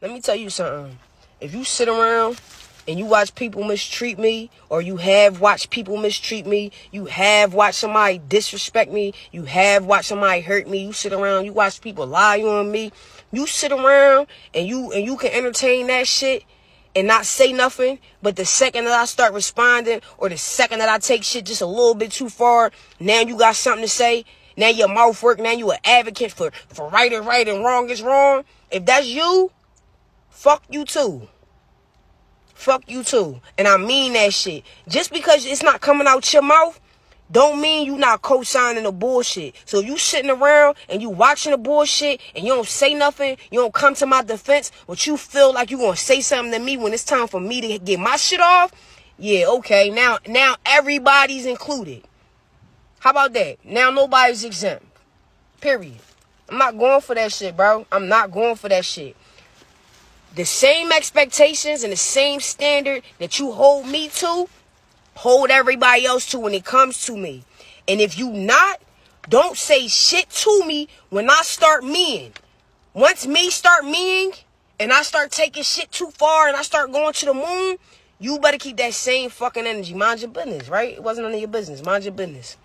let me tell you something. If you sit around and you watch people mistreat me, or you have watched people mistreat me, you have watched somebody disrespect me, you have watched somebody hurt me, you sit around, you watch people lie on me, you sit around and you and you can entertain that shit and not say nothing, but the second that I start responding or the second that I take shit just a little bit too far, now you got something to say. Now your mouth work. Now you an advocate for for right is right and wrong is wrong. If that's you, fuck you too. Fuck you too. And I mean that shit. Just because it's not coming out your mouth, don't mean you not co-signing the bullshit. So you sitting around and you watching the bullshit and you don't say nothing, you don't come to my defense, but you feel like you gonna say something to me when it's time for me to get my shit off. Yeah, okay. Now now everybody's included. How about that? Now nobody's exempt. Period. I'm not going for that shit, bro. I'm not going for that shit. The same expectations and the same standard that you hold me to, hold everybody else to when it comes to me. And if you not, don't say shit to me when I start MEing. Once me start MEing and I start taking shit too far and I start going to the moon, you better keep that same fucking energy. Mind your business, right? It wasn't none of your business. Mind your business.